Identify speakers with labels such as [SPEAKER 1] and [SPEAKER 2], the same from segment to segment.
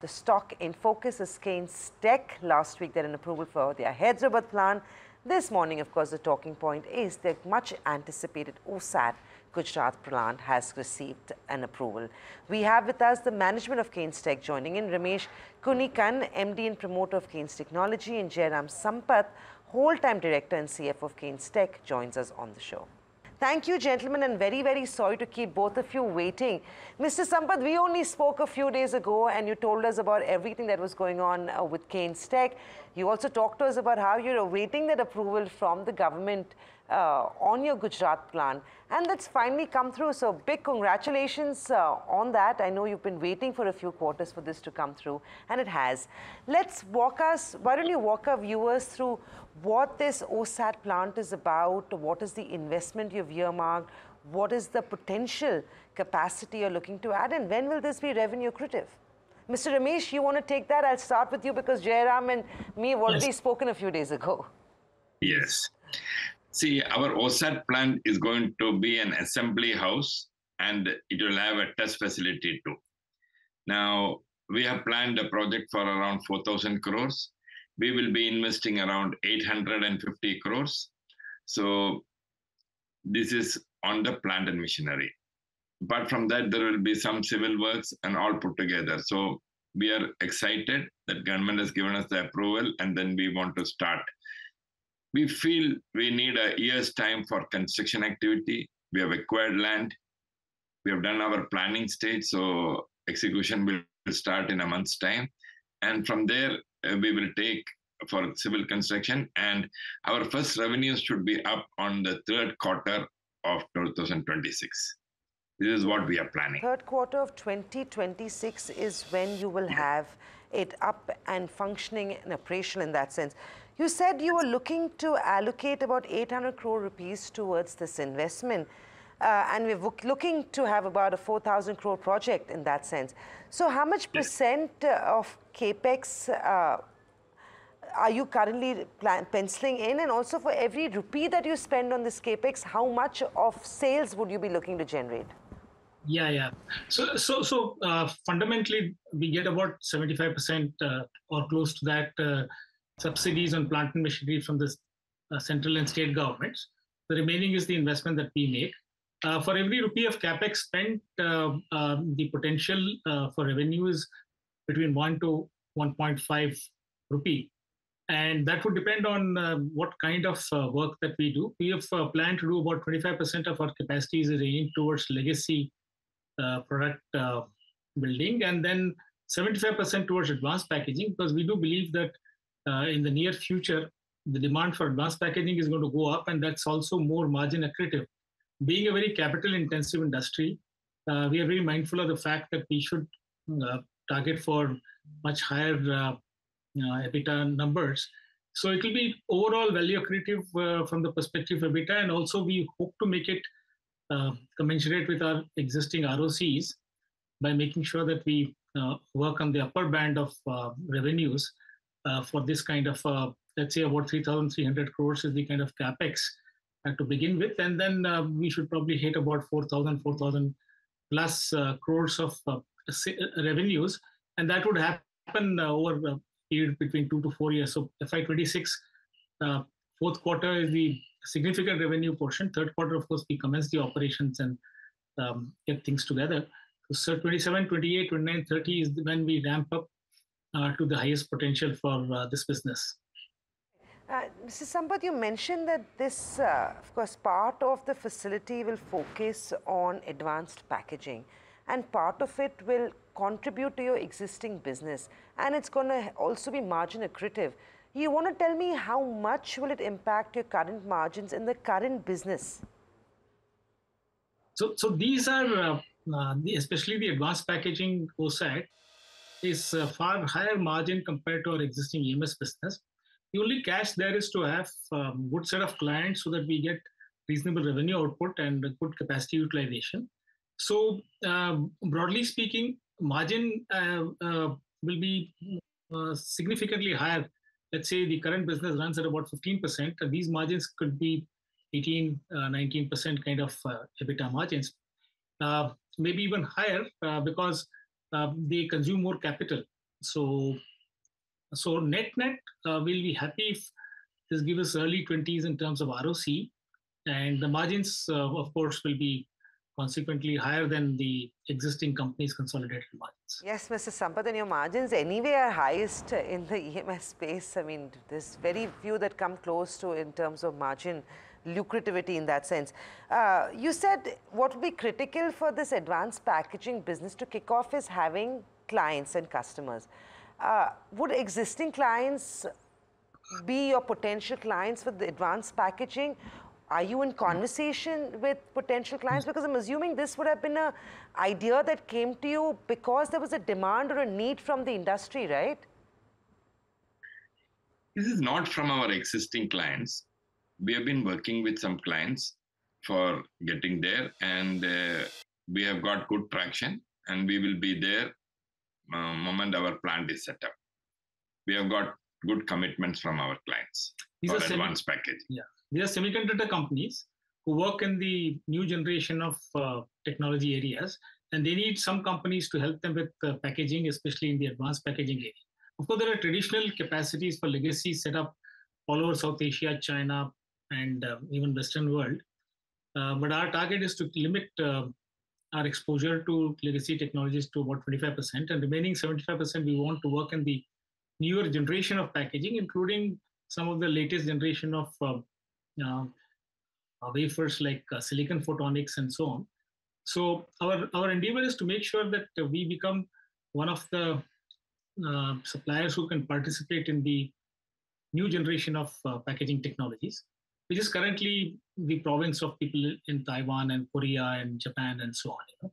[SPEAKER 1] The stock in focus is Kaynes Tech. Last week, they had an approval for their Hyderabad plan. This morning, of course, the talking point is that much anticipated OSAT Gujarat plant has received an approval. We have with us the management of Kaynes Tech joining in Ramesh Kunhikannan, MD and promoter of Kaynes Technology, and Jairam Sampath, whole-time director and CFO of Kaynes Tech, joins us on the show. Thank you, gentlemen, and very, very sorry to keep both of you waiting. Mr. Sampath, we only spoke a few days ago, and you told us about everything that was going on uh, with Kaynes Tech. You also talked to us about how you're awaiting that approval from the government uh, on your Gujarat plan. And that's finally come through. So big congratulations uh, on that. I know you've been waiting for a few quarters for this to come through, and it has. Let's walk us, why don't you walk our viewers through what this OSAT plant is about, what is the investment you've earmarked, what is the potential capacity you're looking to add, and when will this be revenue accretive? Mr. Ramesh, you want to take that? I'll start with you because Jairam and me have already yes. spoken a few days ago.
[SPEAKER 2] Yes. See, our OSAT plant is going to be an assembly house and it will have a test facility too. Now, we have planned a project for around 4,000 crores. We will be investing around 850 crores. So, this is on the plant and machinery. Apart from that, there will be some civil works and all put together. So, we are excited that government has given us the approval and then we want to start we feel we need a year's time for construction activity. We have acquired land. We have done our planning stage, so execution will start in a month's time. And from there, uh, we will take for civil construction. And our first revenues should be up on the third quarter of 2026. This is what we are planning.
[SPEAKER 1] Third quarter of 2026 is when you will have it up and functioning and operational in that sense. You said you were looking to allocate about 800 crore rupees towards this investment. Uh, and we're looking to have about a 4,000 crore project in that sense. So, how much percent uh, of capex uh, are you currently plan- penciling in? And also, for every rupee that you spend on this capex, how much of sales would you be looking to generate?
[SPEAKER 3] Yeah, yeah. So, so, so uh, fundamentally, we get about 75% uh, or close to that uh, subsidies on plant and machinery from the uh, central and state governments. The remaining is the investment that we make. Uh, for every rupee of capex spent, uh, um, the potential uh, for revenue is between 1 to 1.5 rupee. And that would depend on uh, what kind of uh, work that we do. We have planned to do about 25% of our capacity is aimed towards legacy product building, and then 75% towards advanced packaging, because we do believe that uh, in the near future, the demand for advanced packaging is going to go up, and that's also more margin accretive. Being a very capital intensive industry, uh, we are very mindful of the fact that we should uh, target for much higher uh, uh, EBITDA numbers. So it will be overall value accretive uh, from the perspective of EBITDA, and also we hope to make it commensurate with our existing ROCs by making sure that we work on the upper band of revenues uh, for this kind of, uh, let's say about 3,300 crores is the kind of capex uh, to begin with. And then we should probably hit about 4,000, 4,000 plus crores of revenues. And that would happen over a period between two to four years. So FY26, fourth quarter is the significant revenue portion. Third quarter, of course, we commence the operations and um, get things together. So 27, 28, 29, 30 is when we ramp up uh, to the highest potential for uh, this business.
[SPEAKER 1] Uh, Mrs. Sampath, you mentioned that this, uh, of course, part of the facility will focus on advanced packaging and part of it will contribute to your existing business and it's going to also be margin accretive. You want to tell me how much will it impact your current margins in the current business?
[SPEAKER 3] So, so these are, uh, uh, especially the advanced packaging OSAT, is far higher margin compared to our existing EMS business. The only cash there is to have a um, good set of clients so that we get reasonable revenue output and good capacity utilization. So uh, broadly speaking, margin uh, uh, will be uh, significantly higher. Let's say the current business runs at about 15%. These margins could be 18, 19% uh, kind of uh, EBITDA margins. maybe even higher because uh, they consume more capital. so, so net net, uh, we'll be happy if this gives us early 20s in terms of ROC, and the margins, uh, of course, will be consequently higher than the existing company's consolidated margins.
[SPEAKER 1] Yes, Mr. Sampath, and your margins anyway are highest in the EMS space. I mean, there's very few that come close to in terms of margin lucrativity in that sense. Uh, you said what would be critical for this advanced packaging business to kick off is having clients and customers. Uh, would existing clients be your potential clients for the advanced packaging? Are you in conversation with potential clients? Because I'm assuming this would have been an idea that came to you because there was a demand or a need from the industry, right?
[SPEAKER 2] This is not from our existing clients we have been working with some clients for getting there and uh, we have got good traction and we will be there uh, moment our plant is set up. We have got good commitments from our clients these for are advanced semi- package
[SPEAKER 3] yeah. These are semiconductor companies who work in the new generation of uh, technology areas and they need some companies to help them with uh, packaging especially in the advanced packaging area. Of course there are traditional capacities for legacy set up all over south asia china and uh, even Western world. Uh, but our target is to limit uh, our exposure to legacy technologies to about 25%, and remaining 75% we want to work in the newer generation of packaging, including some of the latest generation of wafers like silicon photonics and so on. So our, our endeavor is to make sure that we become one of the uh, suppliers who can participate in the new generation of uh, packaging technologies which is currently the province of people in Taiwan and Korea and Japan and so on. You know?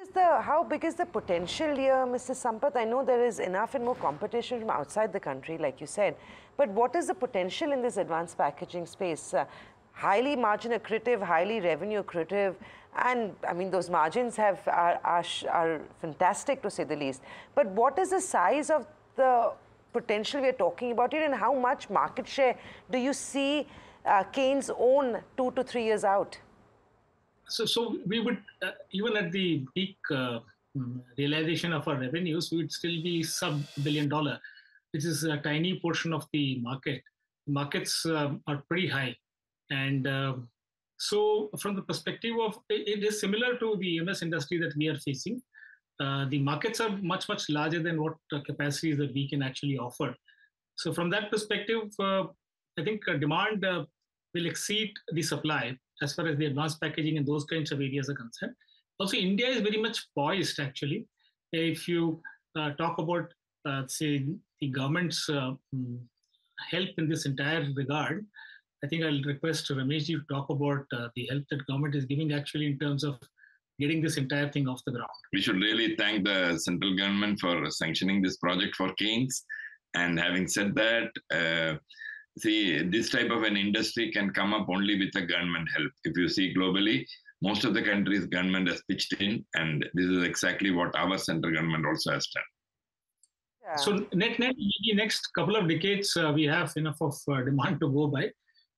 [SPEAKER 1] Is the, how big is the potential here, Mr. Sampath? I know there is enough and more competition from outside the country, like you said. But what is the potential in this advanced packaging space? Uh, highly margin accretive, highly revenue accretive, and I mean those margins have are, are, are fantastic to say the least. But what is the size of the potential we are talking about here, and how much market share do you see uh, Kaynes own two to three years out?
[SPEAKER 3] So, so we would, uh, even at the peak uh, mm, realization of our revenues, we would still be sub billion dollar, which is a tiny portion of the market. Markets um, are pretty high. And uh, so, from the perspective of it is similar to the EMS industry that we are facing. Uh, the markets are much, much larger than what capacities that we can actually offer. So, from that perspective, uh, I think uh, demand uh, will exceed the supply as far as the advanced packaging and those kinds of areas are concerned. Also, India is very much poised actually. If you uh, talk about, say, the government's mm, help in this entire regard, I think I'll request Ramesh to talk about uh, the help that government is giving actually in terms of getting this entire thing off the ground.
[SPEAKER 2] We should really thank the central government for sanctioning this project for Kaynes. And having said that, uh, see this type of an industry can come up only with the government help. If you see globally most of the countries government has pitched in and this is exactly what our central government also has done.
[SPEAKER 3] Yeah. so net net maybe next couple of decades uh, we have enough of uh, demand to go by.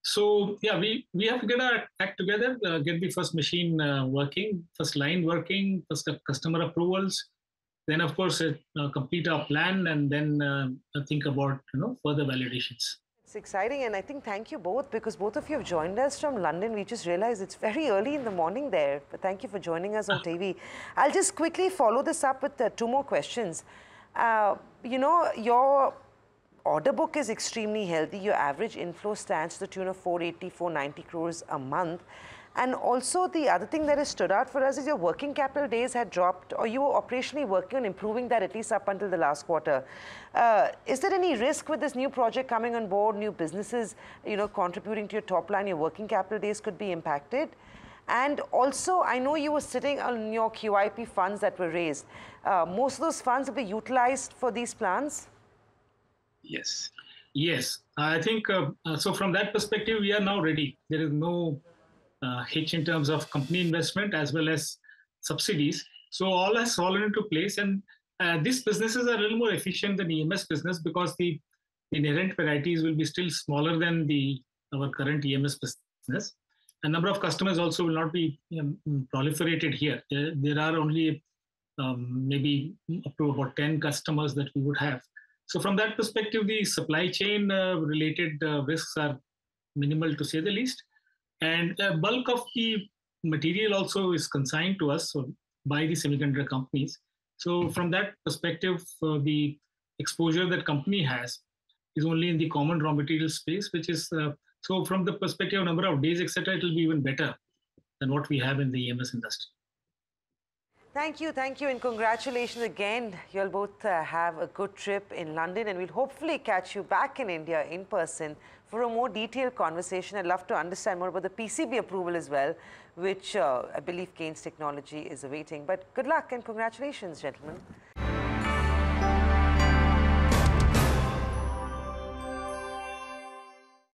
[SPEAKER 3] So yeah we we have to get our act together uh, get the first machine uh, working first line working first customer approvals. Then of course uh, complete our plan and then uh, think about you know further validations
[SPEAKER 1] it's exciting, and I think thank you both because both of you have joined us from London. We just realized it's very early in the morning there, but thank you for joining us on TV. I'll just quickly follow this up with uh, two more questions. Uh, you know, your order book is extremely healthy. Your average inflow stands to the tune of 480, 490 crores a month. And also the other thing that has stood out for us is your working capital days had dropped or you were operationally working on improving that at least up until the last quarter. Uh, is there any risk with this new project coming on board, new businesses, you know, contributing to your top line, your working capital days could be impacted? And also, I know you were sitting on your QIP funds that were raised. Uh, most of those funds will be utilized for these plans?
[SPEAKER 2] Yes.
[SPEAKER 3] Yes. I think, uh, uh so from that perspective, we are now ready. There is no uh, hitch in terms of company investment as well as subsidies. So all has fallen into place, and uh, these businesses are a little more efficient than EMS business because the inherent varieties will be still smaller than the our current EMS business. A number of customers also will not be um, proliferated here. There, there, are only um, maybe up to about 10 customers that we would have. So from that perspective, the supply chain uh, related uh, risks are minimal to say the least. And a bulk of the material also is consigned to us so by the semiconductor companies. So from that perspective, uh, the exposure that company has is only in the common raw material space, which is uh, so from the perspective of number of days, etc., it will be even better than what we have in the EMS industry.
[SPEAKER 1] Thank you, thank you, and congratulations again. You'll both uh, have a good trip in London, and we'll hopefully catch you back in India in person for a more detailed conversation. I'd love to understand more about the PCB approval as well, which uh, I believe Kaynes Technology is awaiting. But good luck and congratulations, gentlemen.